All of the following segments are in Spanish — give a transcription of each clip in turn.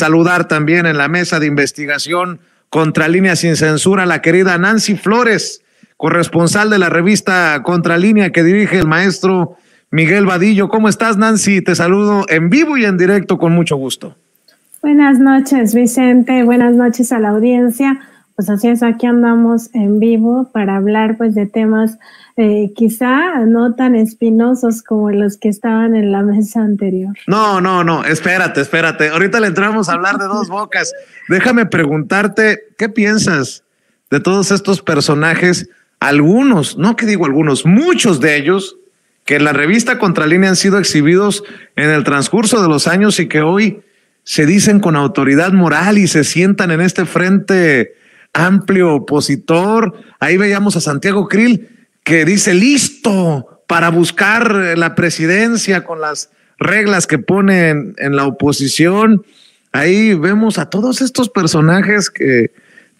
saludar también en la mesa de investigación Contralínea sin censura la querida Nancy Flores, corresponsal de la revista Contralínea que dirige el maestro Miguel Vadillo. ¿Cómo estás, Nancy? Te saludo en vivo y en directo con mucho gusto. Buenas noches, Vicente. Buenas noches a la audiencia. Pues así es, aquí andamos en vivo para hablar pues de temas eh, quizá no tan espinosos como los que estaban en la mesa anterior. No, no, no, espérate, espérate. Ahorita le entramos a hablar de dos bocas. Déjame preguntarte, ¿qué piensas de todos estos personajes? Algunos, no que digo algunos, muchos de ellos que en la revista Contralínea han sido exhibidos en el transcurso de los años y que hoy se dicen con autoridad moral y se sientan en este frente amplio opositor. Ahí veíamos a Santiago Krill que dice listo para buscar la presidencia con las reglas que ponen en la oposición. Ahí vemos a todos estos personajes que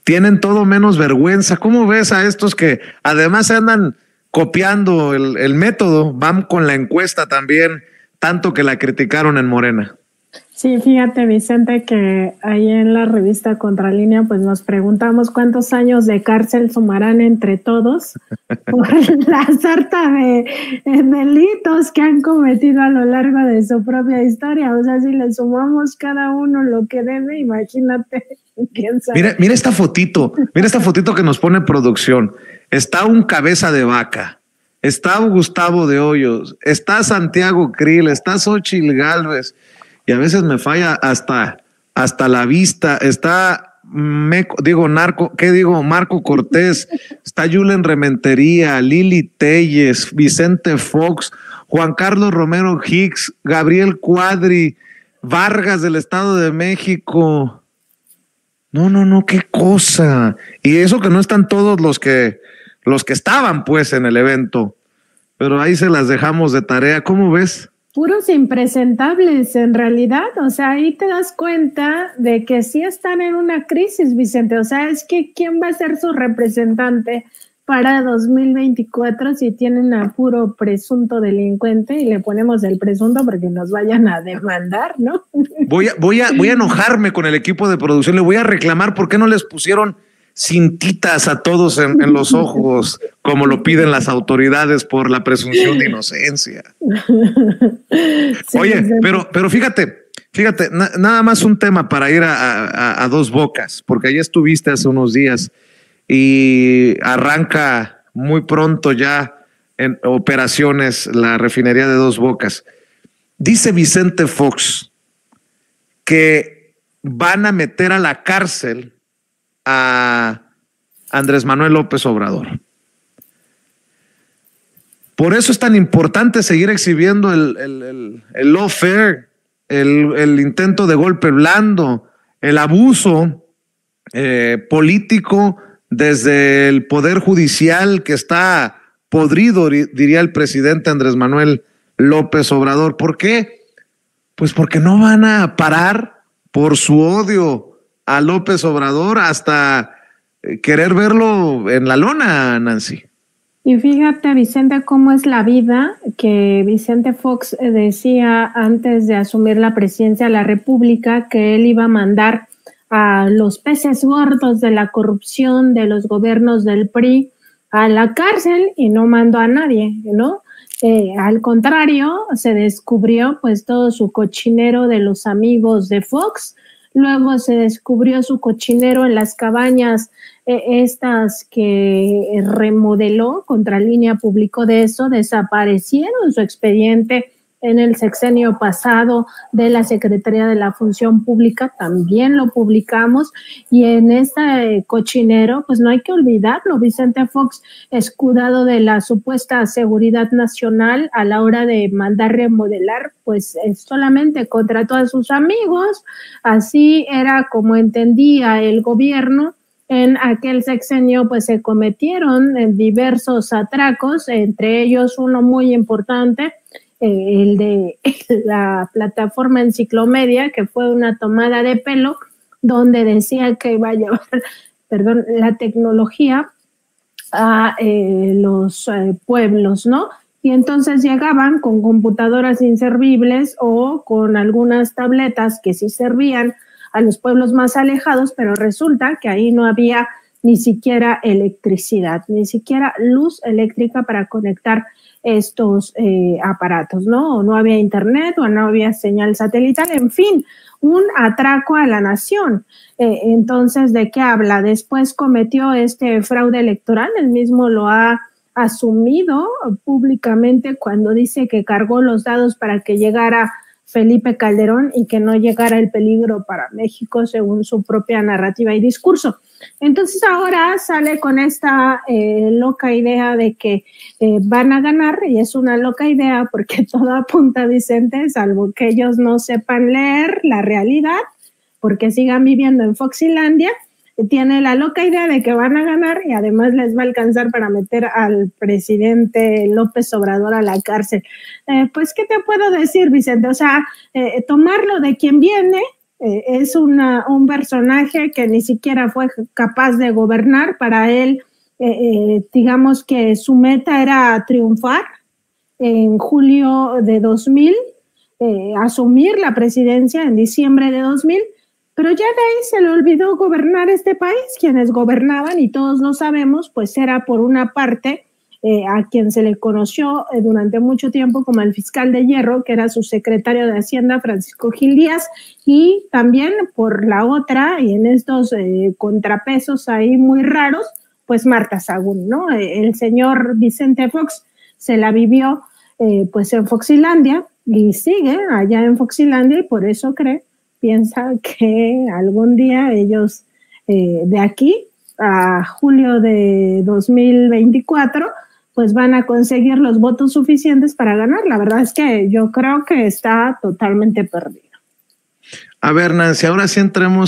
tienen todo menos vergüenza. ¿Cómo ves a estos que además se andan copiando el, el método? Van con la encuesta también, tanto que la criticaron en Morena. Sí, fíjate Vicente que ahí en la revista Contralínea pues nos preguntamos cuántos años de cárcel sumarán entre todos por la sarta de, delitos que han cometido a lo largo de su propia historia. O sea, si le sumamos cada uno lo que debe, imagínate quién sabe. Mira, mira esta fotito, mira esta fotito que nos pone producción. Está un cabeza de vaca, está Gustavo de Hoyos, está Santiago Krill, está Xochil Gálvez y a veces me falla hasta, hasta la vista. Está, me, digo, Narco, ¿qué digo? Marco Cortés, está Julen Rementería, Lili Telles, Vicente Fox, Juan Carlos Romero Hicks, Gabriel Cuadri, Vargas del Estado de México. No, no, no, qué cosa. Y eso que no están todos los que los que estaban pues en el evento. Pero ahí se las dejamos de tarea. ¿Cómo ves? Puros impresentables en realidad, o sea, ahí te das cuenta de que sí están en una crisis, Vicente, o sea, es que ¿quién va a ser su representante para 2024 si tienen a puro presunto delincuente y le ponemos el presunto porque nos vayan a demandar, ¿no? Voy a, voy a, voy a enojarme con el equipo de producción, le voy a reclamar por qué no les pusieron cintitas a todos en, los ojos, como lo piden las autoridades por la presunción de inocencia. Oye, pero, pero fíjate, fíjate, nada más un tema para ir a, dos bocas, porque ahí estuviste hace unos días y arranca muy pronto ya en operaciones la refinería de dos bocas. Dice Vicente Fox que van a meter a la cárcel Andrés Manuel López Obrador. Por eso es tan importante seguir exhibiendo el, el, el, lawfare, el, intento de golpe blando, el abuso eh, político desde el Poder Judicial que está podrido, diría el presidente Andrés Manuel López Obrador. ¿Por qué? Pues porque no van a parar por su odio a López Obrador hasta eh, querer verlo en la lona, Nancy. Y fíjate, Vicente, cómo es la vida, que Vicente Fox eh, decía antes de asumir la presidencia de la República que él iba a mandar a los peces gordos de la corrupción de los gobiernos del PRI a la cárcel y no mandó a nadie, ¿no? Eh, al contrario, se descubrió pues todo su cochinero de los amigos de Fox, Luego se descubrió su cochinero en las cabañas, eh, estas que remodeló, Contralínea publicó de eso, desaparecieron su expediente en el sexenio pasado de la Secretaría de la Función Pública, también lo publicamos, y en este cochinero, pues no hay que olvidarlo, Vicente Fox, escudado de la supuesta seguridad nacional a la hora de mandar remodelar, pues solamente contra todos sus amigos, así era como entendía el gobierno, en aquel sexenio pues se cometieron diversos atracos, entre ellos uno muy importante eh, el de la plataforma Enciclomedia, que fue una tomada de pelo, donde decía que iba a llevar, perdón, la tecnología a eh, los eh, pueblos, ¿no? Y entonces llegaban con computadoras inservibles o con algunas tabletas que sí servían a los pueblos más alejados, pero resulta que ahí no había ni siquiera electricidad, ni siquiera luz eléctrica para conectar estos eh, aparatos, ¿no? O no había internet o no había señal satelital, en fin, un atraco a la nación. Eh, entonces, ¿de qué habla? Después cometió este fraude electoral, él mismo lo ha asumido públicamente cuando dice que cargó los dados para que llegara Felipe Calderón y que no llegara el peligro para México según su propia narrativa y discurso. Entonces ahora sale con esta eh, loca idea de que eh, van a ganar y es una loca idea porque todo apunta, Vicente, salvo que ellos no sepan leer la realidad, porque sigan viviendo en Foxilandia tiene la loca idea de que van a ganar y además les va a alcanzar para meter al presidente López Obrador a la cárcel. Eh, pues, ¿qué te puedo decir, Vicente? O sea, tomarlo de quien viene, eh, es una, un personaje que ni siquiera fue capaz de gobernar. Para él, digamos que su meta era triunfar en julio de 2000, asumir la presidencia en diciembre de 2000 pero ya de ahí se le olvidó gobernar este país. Quienes gobernaban, y todos lo sabemos, pues era por una parte eh, a quien se le conoció eh, durante mucho tiempo como el fiscal de hierro, que era su secretario de Hacienda, Francisco Gil Díaz, y también por la otra, y en estos eh, contrapesos ahí muy raros, pues Marta Sagún, ¿no? el señor Vicente Fox se la vivió pues en Foxilandia y sigue allá en Foxilandia y por eso cree piensa que algún día ellos de aquí a julio de 2024 pues van a conseguir los votos suficientes para ganar. La verdad es que yo creo que está totalmente perdido. A ver, Nancy, ahora sí entremos